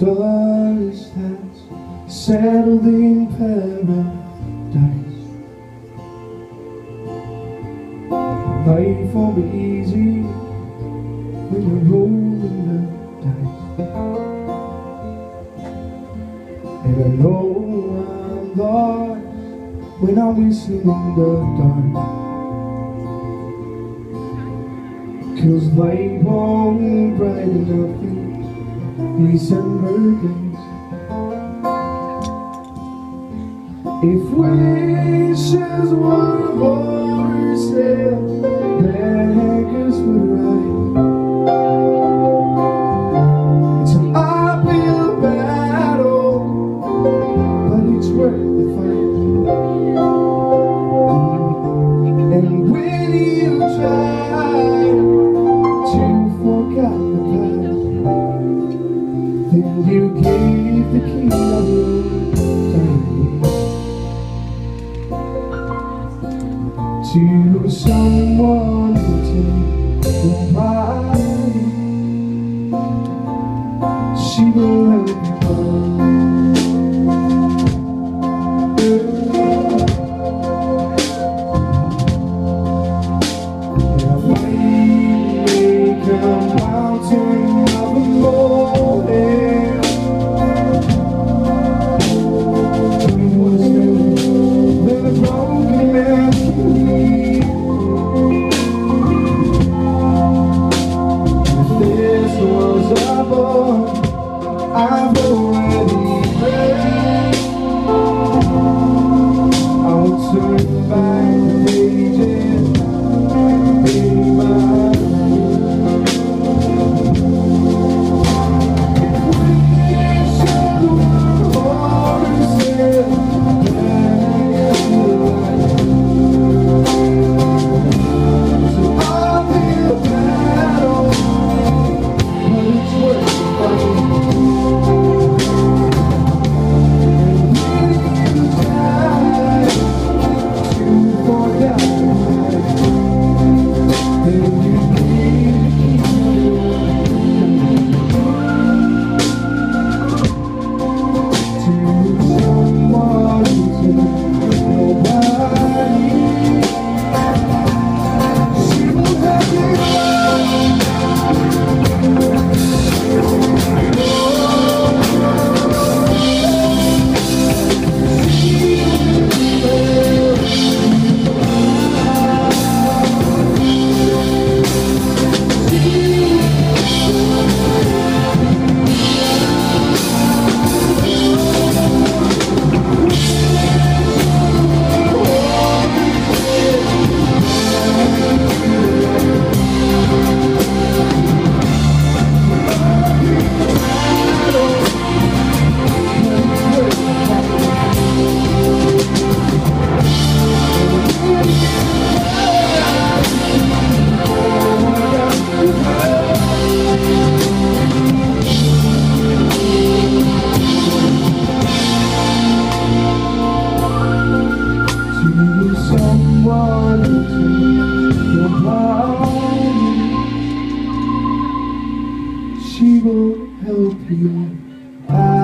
dust has settled in paradise. Life won't be easy when you're rolling the dice. And I know I'm lost when I'm whistling in the dark. Cause light won't brighten up December days If wishes were horses Then anchors would It's an uphill battle But it's worth the fight. And when you try you gave the key of your To someone she will help you. I